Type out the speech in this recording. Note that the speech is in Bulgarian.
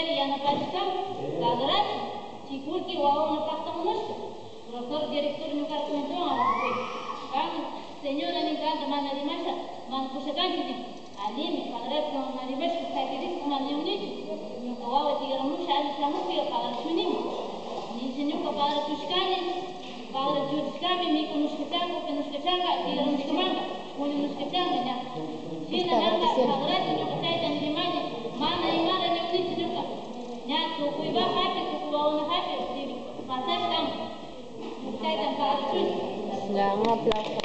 България направиха задачи, чекулки лао на пахта множка. Професор директор ми каза на това малко. Каза, сеньора ми каза, ма на римаша, ма на кушаканките. Али ми понравится на римашка, кстати, риск ма не уничи. Но калава ти грамуша, али саму пия, паларчуни. Ниченюка паларчушкани, паларчушками, мика нушкачака, пенушкачака, и Jangan ngobrol.